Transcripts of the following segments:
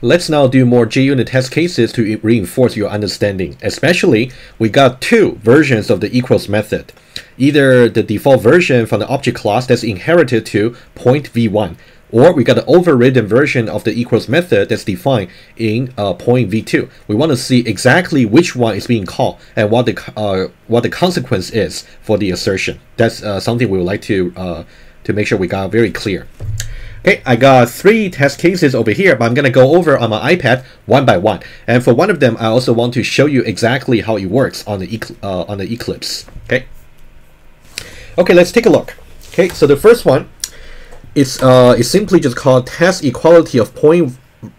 Let's now do more JUnit test cases to reinforce your understanding. Especially, we got two versions of the equals method. Either the default version from the object class that's inherited to point v1, or we got the overridden version of the equals method that's defined in uh, point v2. We want to see exactly which one is being called and what the uh, what the consequence is for the assertion. That's uh, something we would like to uh, to make sure we got very clear. Okay, I got three test cases over here, but I'm going to go over on my iPad one by one. And for one of them, I also want to show you exactly how it works on the, uh, on the Eclipse. Okay. Okay, let's take a look. Okay, so the first one is, uh, is simply just called test equality of point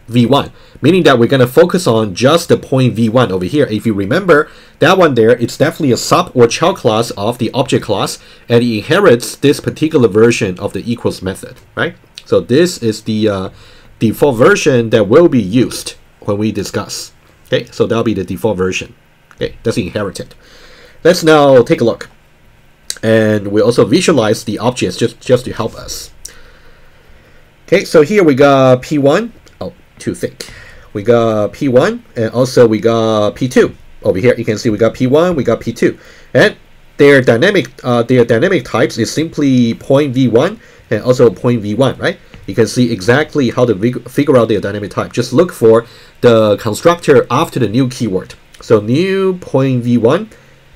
v1, meaning that we're going to focus on just the point v1 over here. If you remember, that one there, it's definitely a sub or child class of the object class, and it inherits this particular version of the equals method, right? So this is the uh, default version that will be used when we discuss. Okay, so that'll be the default version. Okay, that's inherited. Let's now take a look. And we also visualize the objects just, just to help us. Okay, so here we got P1. Oh, too thick. We got P1 and also we got P2. Over here you can see we got P1, we got P2. And their dynamic uh, their dynamic types is simply point V1 and also point v1, right? You can see exactly how to figure out their dynamic type. Just look for the constructor after the new keyword. So new point v1,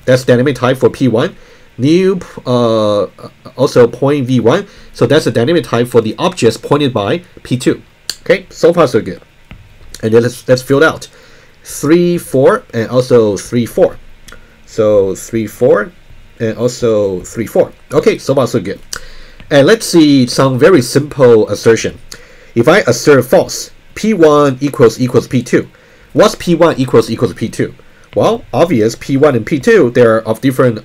that's dynamic type for p1. New uh, also point v1, so that's the dynamic type for the objects pointed by p2. Okay, so far so good. And then let's let's fill out. 3, 4, and also 3, 4. So 3, 4, and also 3, 4. Okay, so far so good. And let's see some very simple assertion. If I assert false, P1 equals equals P2. What's P1 equals equals P2? Well, obvious P1 and P2, they're of different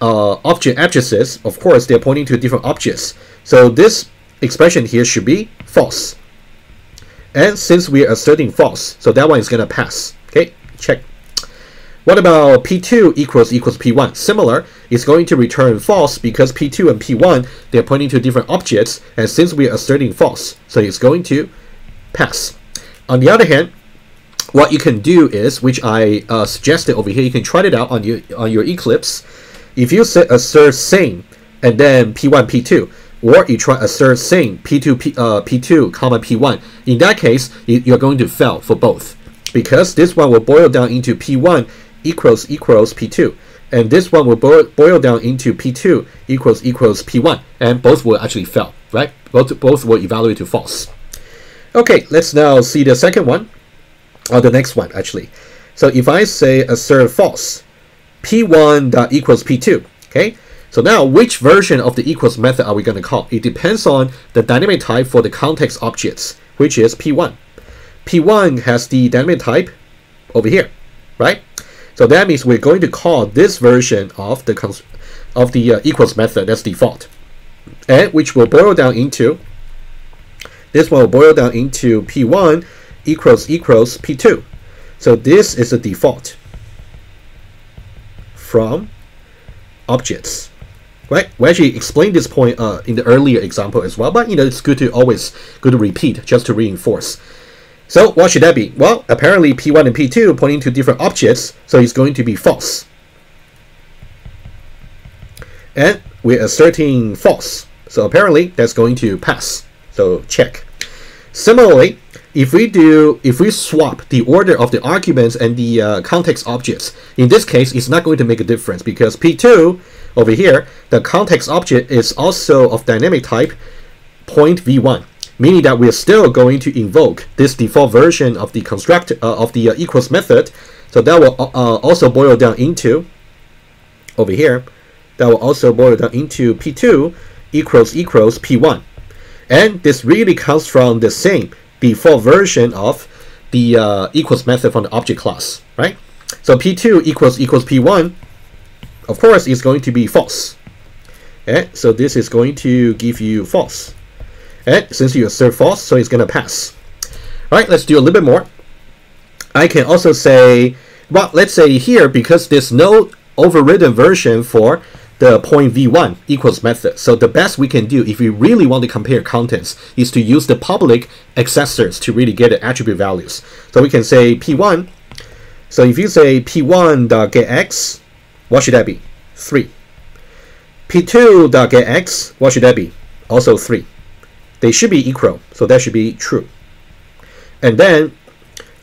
uh, object addresses. Of course, they're pointing to different objects. So this expression here should be false. And since we are asserting false, so that one is going to pass. Okay, check. What about P2 equals equals P1? Similar, it's going to return false because P2 and P1, they're pointing to different objects, and since we are asserting false, so it's going to pass. On the other hand, what you can do is, which I uh, suggested over here, you can try it out on your, on your Eclipse. If you set assert same, and then P1, P2, or you try assert same P2, P, uh, P2, comma P1, in that case, you're going to fail for both because this one will boil down into P1 equals equals P2. And this one will boil, boil down into P2 equals equals P1. And both will actually fail, right? Both, both will evaluate to false. Okay, let's now see the second one, or the next one, actually. So if I say assert false, P1 dot equals P2, okay? So now, which version of the equals method are we going to call? It depends on the dynamic type for the context objects, which is P1. P1 has the dynamic type over here, right? So that means we're going to call this version of the of the uh, equals method as default, and which will boil down into this one will boil down into p1 equals equals p2. So this is the default from objects. Right? We actually explained this point uh, in the earlier example as well, but you know it's good to always good to repeat just to reinforce. So what should that be? Well, apparently P1 and P2 pointing to different objects, so it's going to be false. And we're asserting false. So apparently that's going to pass. So check. Similarly, if we do, if we swap the order of the arguments and the uh, context objects, in this case, it's not going to make a difference because P2 over here, the context object is also of dynamic type point V1 meaning that we're still going to invoke this default version of the construct uh, of the uh, equals method. So that will uh, uh, also boil down into over here. That will also boil down into p2 equals equals p1, and this really comes from the same default version of the uh, equals method from the object class, right? So p2 equals equals p1, of course, is going to be false. Okay, so this is going to give you false. And since you assert false, so it's going to pass. All right, let's do a little bit more. I can also say, well, let's say here, because there's no overridden version for the point v1 equals method. So the best we can do if we really want to compare contents is to use the public accessors to really get the attribute values. So we can say p1. So if you say p1 dot get x, what should that be? 3. p2 dot get x, what should that be? Also 3. They should be equal, so that should be true. And then,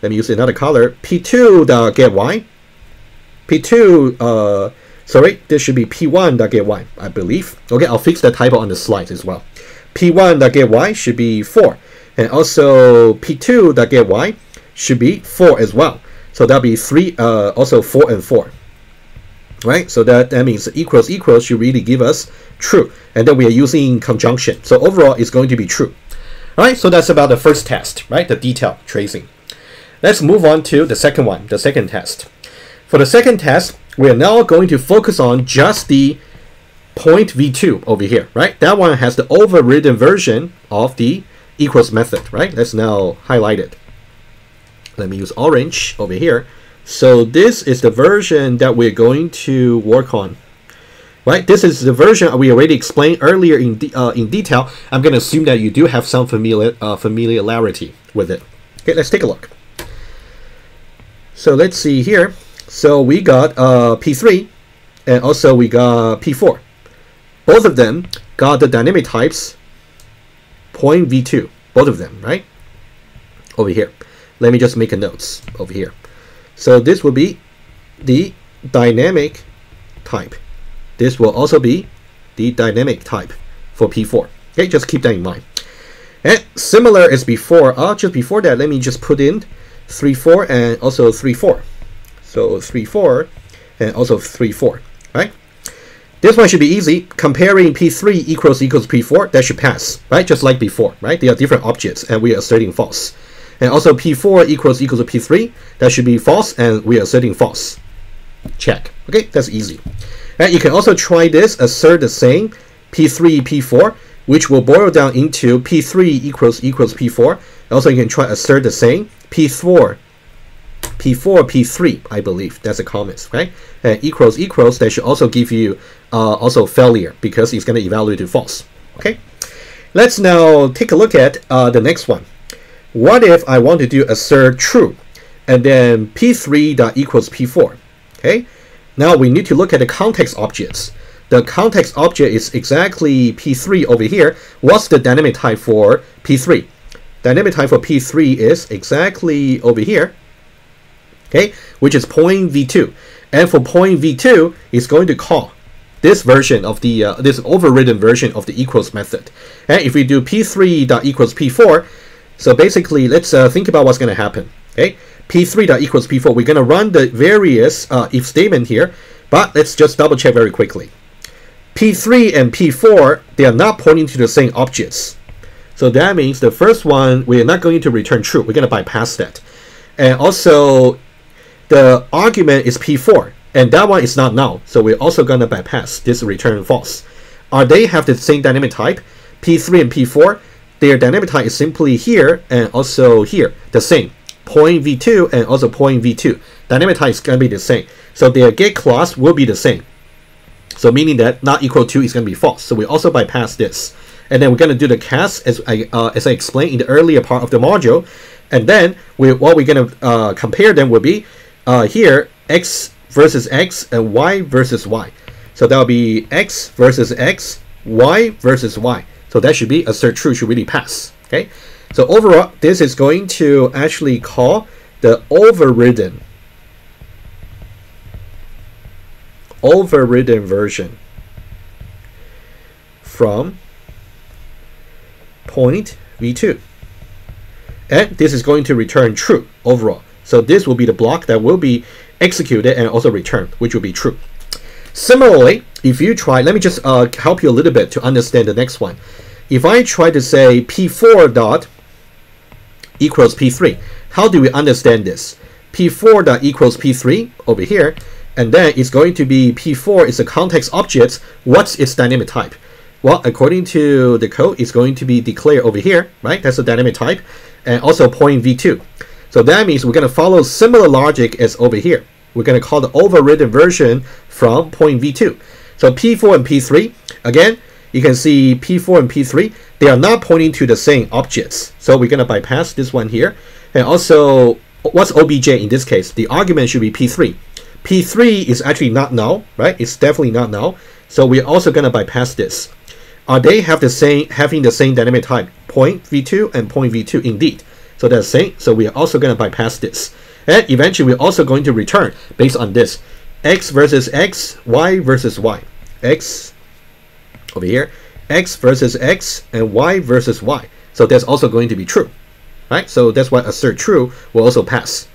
let me use another color, p2 dot get y, p2 uh, sorry, this should be P1 dot get Y, I believe. Okay, I'll fix the typo on the slide as well. P1 dot get Y should be 4. And also P2 dot get Y should be 4 as well. So that'll be 3, uh, also 4 and 4. Right, so that, that means equals equals should really give us true. And then we are using conjunction. So overall, it's going to be true. All right, so that's about the first test, right? The detail tracing. Let's move on to the second one, the second test. For the second test, we are now going to focus on just the point v2 over here, right? That one has the overridden version of the equals method, right? Let's now highlight it. Let me use orange over here. So this is the version that we're going to work on. Right, this is the version we already explained earlier in de uh, in detail. I'm going to assume that you do have some familiar uh, familiarity with it. Okay, let's take a look. So let's see here. So we got uh, P3 and also we got P4. Both of them got the dynamic types point V2. Both of them, right? Over here. Let me just make a notes over here. So this will be the dynamic type. This will also be the dynamic type for P4. Okay, just keep that in mind. And similar as before, uh, just before that, let me just put in 3, 4 and also 3, 4. So 3, 4, and also 3, 4, right? This one should be easy. Comparing P3 equals equals P4, that should pass, right? Just like before, right? They are different objects, and we are asserting false. And also P4 equals equals to P3, that should be false, and we are asserting false. Check. Okay, that's easy. And you can also try this, assert the same P3, P4, which will boil down into P3 equals equals P4. Also, you can try assert the same P4 P4, P3, I believe. That's a comment, right? And equals equals, that should also give you uh, also failure because it's going to evaluate to false. Okay. Let's now take a look at uh, the next one. What if I want to do assert true and then P3 dot equals P4? Okay. Now we need to look at the context objects. The context object is exactly P3 over here. What's the dynamic type for P3? Dynamic type for P3 is exactly over here okay, which is point v2. And for point v2, it's going to call this version of the uh, this overridden version of the equals method. And if we do p3 dot equals p4, so basically let's uh, think about what's going to happen. Okay, p3 dot equals p4. We're going to run the various uh, if statement here, but let's just double check very quickly. p3 and p4 they are not pointing to the same objects. So that means the first one we are not going to return true. We're going to bypass that. And also the argument is P4, and that one is not null, so we're also going to bypass this return false. Are they have the same dynamic type? P3 and P4, their dynamic type is simply here and also here, the same. Point V2 and also point V2. Dynamic type is going to be the same. So their get class will be the same. So meaning that not equal to is going to be false. So we also bypass this. And then we're going to do the cast as I, uh, as I explained in the earlier part of the module. And then we, what we're going to uh, compare them will be uh, here x versus x and y versus y. So that will be x versus x, y versus y. So that should be assert true should really pass. Okay. So overall, this is going to actually call the overridden overridden version from point v2 and this is going to return true overall so this will be the block that will be executed and also returned, which will be true. Similarly, if you try, let me just uh, help you a little bit to understand the next one. If I try to say p4 dot equals p3, how do we understand this? p4 dot equals p3 over here, and then it's going to be p4 is a context object. What's its dynamic type? Well, according to the code, it's going to be declared over here, right? That's a dynamic type, and also point v2. So that means we're going to follow similar logic as over here. We're going to call the overridden version from point v2. So P4 and P3, again, you can see P4 and P3, they are not pointing to the same objects. So we're going to bypass this one here. And also, what's OBJ in this case? The argument should be P3. P3 is actually not null, right? It's definitely not null. So we're also going to bypass this. Are they have the same having the same dynamic type? Point v2 and point v2 indeed. So that's same. So we are also going to bypass this. And eventually we're also going to return based on this. X versus X, Y versus Y. X over here, X versus X, and Y versus Y. So that's also going to be true. Right? So that's why assert true will also pass.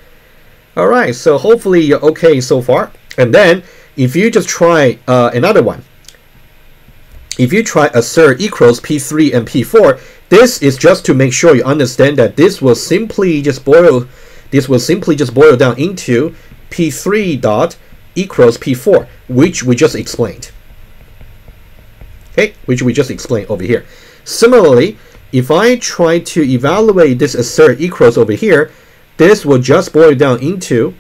Alright, so hopefully you're okay so far. And then if you just try uh, another one, if you try assert equals P3 and P4, this is just to make sure you understand that this will simply just boil this will simply just boil down into P3 dot equals P4, which we just explained. Okay, which we just explained over here. Similarly, if I try to evaluate this assert equals over here, this will just boil down into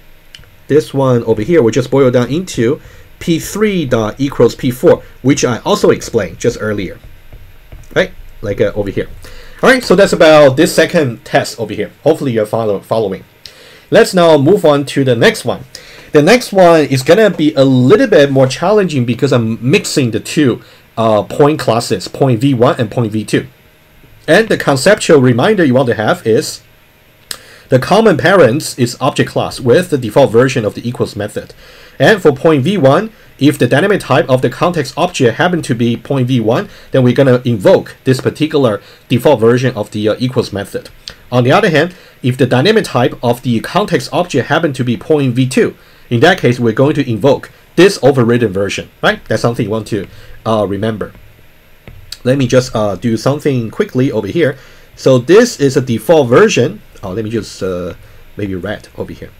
this one over here will just boil down into P3 dot equals P4, which I also explained just earlier. Right? Like uh, over here. Alright, so that's about this second test over here. Hopefully you're follow following. Let's now move on to the next one. The next one is gonna be a little bit more challenging because I'm mixing the two uh, point classes, point V1 and point V2. And the conceptual reminder you want to have is the common parents is object class with the default version of the equals method. And for point v1, if the dynamic type of the context object happen to be point v1, then we're going to invoke this particular default version of the uh, equals method. On the other hand, if the dynamic type of the context object happen to be point v2, in that case, we're going to invoke this overridden version, right? That's something you want to uh, remember. Let me just uh, do something quickly over here. So this is a default version. Oh, let me just uh, maybe red over here.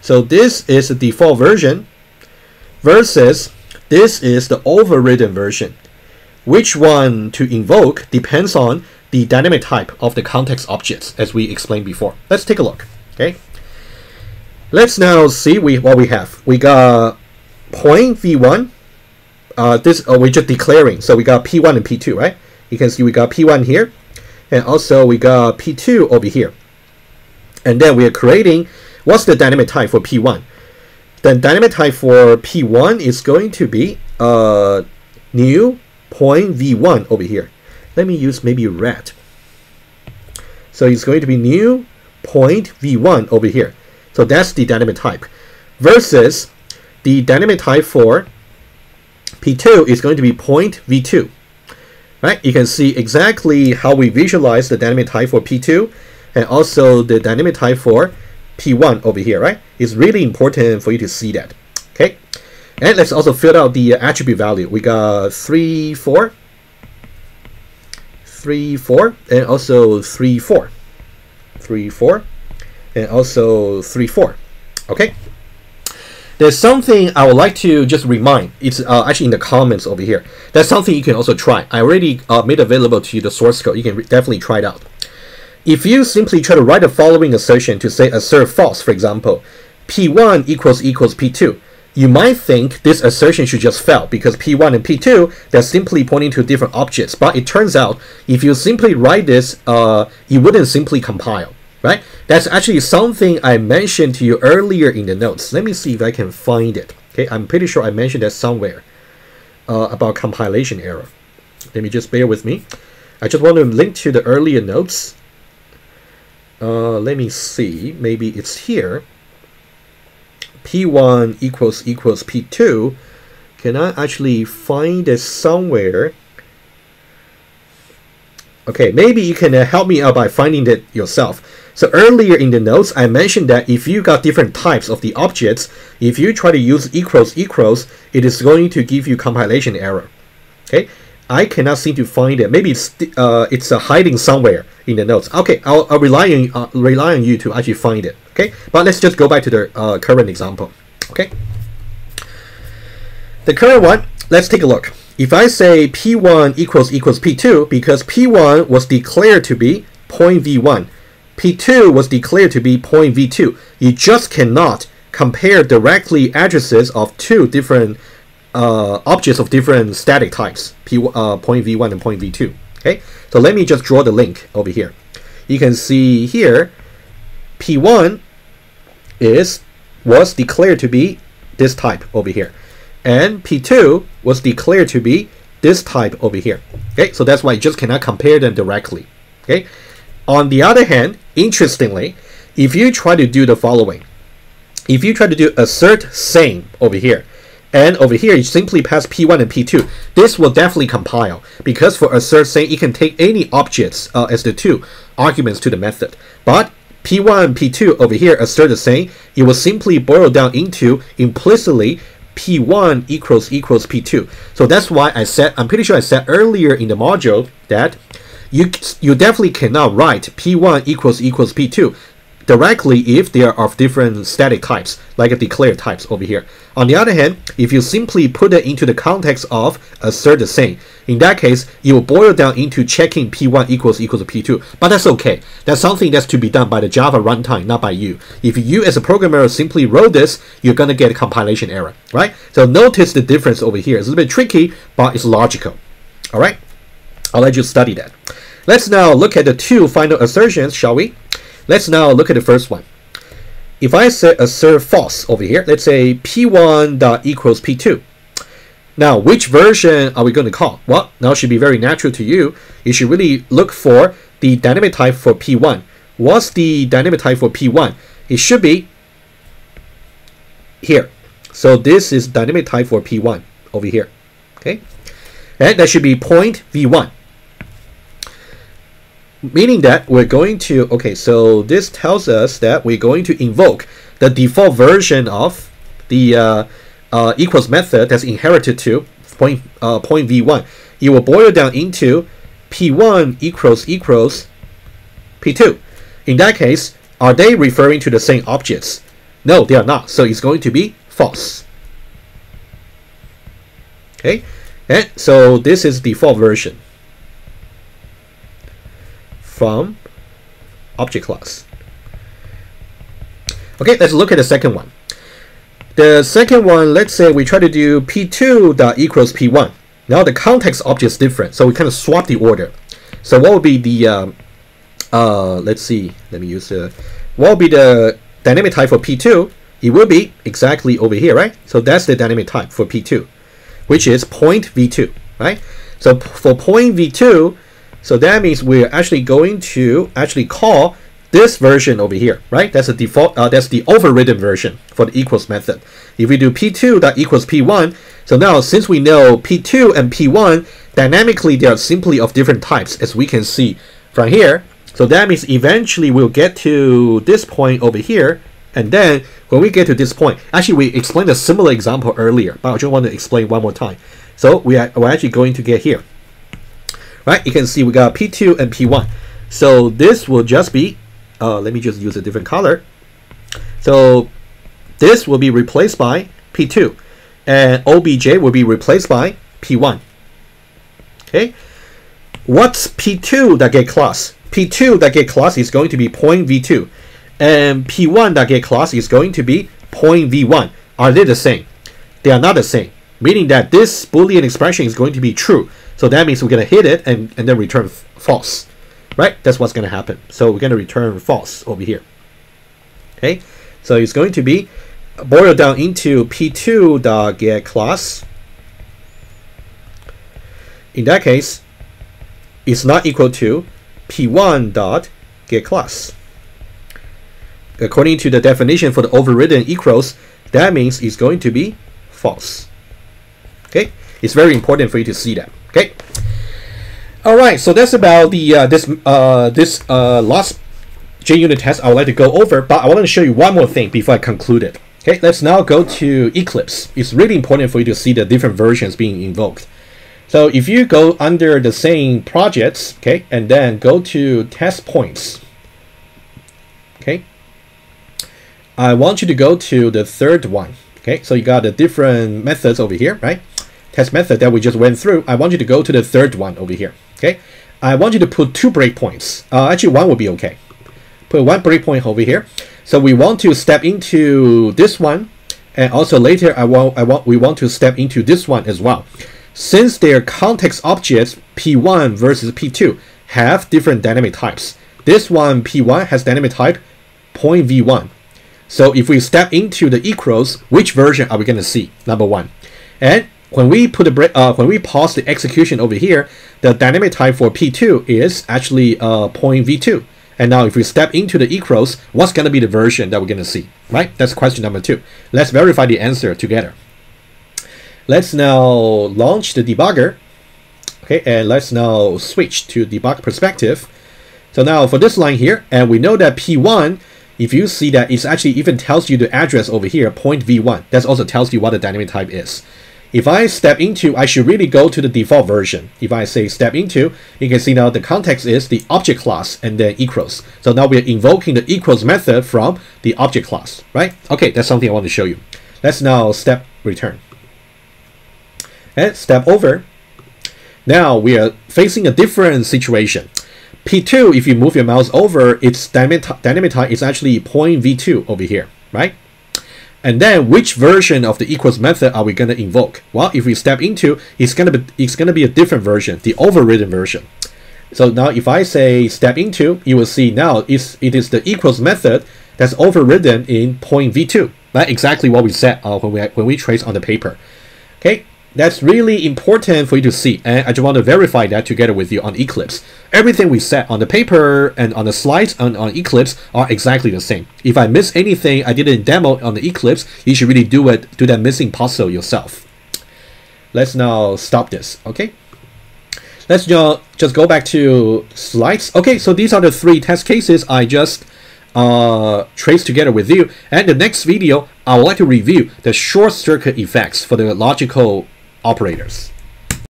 So this is the default version versus this is the overridden version. Which one to invoke depends on the dynamic type of the context objects, as we explained before. Let's take a look. Okay. Let's now see we what we have. We got point v1. Uh, this uh, we're just declaring. So we got p1 and p2, right? You can see we got p1 here, and also we got p2 over here. And then we are creating what's the dynamic type for p1? Then dynamic type for P1 is going to be uh, new point V1 over here. Let me use maybe red. So it's going to be new point V1 over here. So that's the dynamic type. Versus the dynamic type for P2 is going to be point V2. Right? You can see exactly how we visualize the dynamic type for P2 and also the dynamic type for P1 over here, right? It's really important for you to see that. Okay, and let's also fill out the attribute value. We got 3, 4, 3, 4, and also 3, 4. 3, 4, and also 3, 4. Okay, there's something I would like to just remind. It's uh, actually in the comments over here. That's something you can also try. I already uh, made available to you the source code. You can definitely try it out. If you simply try to write the following assertion to say assert false, for example, P1 equals equals P2, you might think this assertion should just fail because P1 and P2, they're simply pointing to different objects. But it turns out if you simply write this, uh, it wouldn't simply compile, right? That's actually something I mentioned to you earlier in the notes. Let me see if I can find it. Okay, I'm pretty sure I mentioned that somewhere uh, about compilation error. Let me just bear with me. I just want to link to the earlier notes uh, let me see, maybe it's here. P1 equals equals P2. Can I actually find it somewhere? Okay, maybe you can uh, help me out by finding it yourself. So earlier in the notes, I mentioned that if you got different types of the objects, if you try to use equals equals, it is going to give you compilation error. Okay, I cannot seem to find it. Maybe it's uh, it's uh, hiding somewhere in the notes. Okay, I'll, I'll rely on uh, rely on you to actually find it. Okay, but let's just go back to the uh, current example. Okay, the current one. Let's take a look. If I say P1 equals equals P2 because P1 was declared to be point V1, P2 was declared to be point V2. You just cannot compare directly addresses of two different uh, objects of different static types, P, uh, point V1 and point V2. Okay, so let me just draw the link over here. You can see here, P1 is was declared to be this type over here, and P2 was declared to be this type over here. Okay, so that's why you just cannot compare them directly. Okay, on the other hand, interestingly, if you try to do the following, if you try to do assert same over here, and over here you simply pass P1 and P2, this will definitely compile because for assert same, it can take any objects uh, as the two arguments to the method. But P1 and P2 over here assert the same, it will simply boil down into implicitly P1 equals equals P2. So that's why I said, I'm pretty sure I said earlier in the module that you, you definitely cannot write P1 equals equals P2 directly if they are of different static types, like declared types over here. On the other hand, if you simply put it into the context of assert the same, in that case, you will boil down into checking P1 equals equals P2. But that's okay. That's something that's to be done by the Java runtime, not by you. If you as a programmer simply wrote this, you're gonna get a compilation error, right? So notice the difference over here. It's a little bit tricky, but it's logical. All right? I'll let you study that. Let's now look at the two final assertions, shall we? Let's now look at the first one. If I say uh, assert false over here, let's say p1 dot equals p2. Now, which version are we going to call? Well, now should be very natural to you. You should really look for the dynamic type for p1. What's the dynamic type for p1? It should be here. So this is dynamic type for p1 over here. Okay, and that should be point v1 meaning that we're going to, okay, so this tells us that we're going to invoke the default version of the uh, uh, equals method that's inherited to point, uh, point v1. It will boil down into p1 equals equals p2. In that case, are they referring to the same objects? No, they are not. So it's going to be false. Okay, and so this is default version from object class. Okay, let's look at the second one. The second one, let's say we try to do p2 dot equals p1. Now the context object is different, so we kind of swap the order. So what would be the, um, uh, let's see, let me use the, what would be the dynamic type for p2? It will be exactly over here, right? So that's the dynamic type for p2, which is point v2, right? So for point v2, so that means we're actually going to actually call this version over here, right? That's the default, uh, that's the overridden version for the equals method. If we do p2 that equals p1, so now since we know p2 and p1, dynamically they are simply of different types as we can see from here. So that means eventually we'll get to this point over here, and then when we get to this point, actually we explained a similar example earlier, but I just want to explain one more time. So we are, we're actually going to get here right? You can see we got P2 and P1. So this will just be, uh, let me just use a different color. So this will be replaced by P2 and OBJ will be replaced by P1. Okay. What's P2 that get class? P2 that get class is going to be point V2 and P1 that get class is going to be point V1. Are they the same? They are not the same, meaning that this Boolean expression is going to be true. So that means we're going to hit it and, and then return false, right? That's what's going to happen. So we're going to return false over here. Okay, so it's going to be boiled down into p2 dot get class. In that case, it's not equal to p1 dot get class. According to the definition for the overridden equals, that means it's going to be false. Okay, it's very important for you to see that. Okay. All right, so that's about the uh, this uh, this uh, last JUnit test I would like to go over, but I want to show you one more thing before I conclude it. Okay, let's now go to Eclipse. It's really important for you to see the different versions being invoked. So if you go under the same projects, okay, and then go to test points, okay, I want you to go to the third one. Okay, so you got the different methods over here, right? Test method that we just went through, I want you to go to the third one over here. Okay, I want you to put two breakpoints. Uh, actually, one would be okay. Put one breakpoint over here. So we want to step into this one And also later, I want, I want, we want to step into this one as well. Since their context objects P1 versus P2 have different dynamic types, this one P1 has dynamic type point V1. So if we step into the equals, which version are we going to see? Number one. And when we put a break, uh, when we pause the execution over here, the dynamic type for P2 is actually uh, point V2. And now if we step into the equals, what's going to be the version that we're going to see, right? That's question number two. Let's verify the answer together. Let's now launch the debugger. Okay, and let's now switch to debug perspective. So now for this line here, and we know that P1, if you see that it actually even tells you the address over here, point V1. That also tells you what the dynamic type is. If I step into, I should really go to the default version. If I say step into, you can see now the context is the object class and then equals. So now we're invoking the equals method from the object class, right? Okay, that's something I want to show you. Let's now step return. And step over. Now we are facing a different situation. P2, if you move your mouse over, its dynamic, type is actually point V2 over here, right? And then which version of the equals method are we going to invoke? Well, if we step into, it's going to be it's going to be a different version, the overridden version. So now if I say step into, you will see now it's, it is the equals method that's overridden in point v2. That's exactly what we said uh, when we when we trace on the paper. Okay, that's really important for you to see, and I just want to verify that together with you on Eclipse. Everything we said on the paper and on the slides on, on Eclipse are exactly the same. If I miss anything I didn't demo on the Eclipse, you should really do it, do that missing puzzle yourself. Let's now stop this, okay? Let's just go back to slides. Okay, so these are the three test cases I just uh, trace together with you. And the next video, I would like to review the short circuit effects for the logical operators.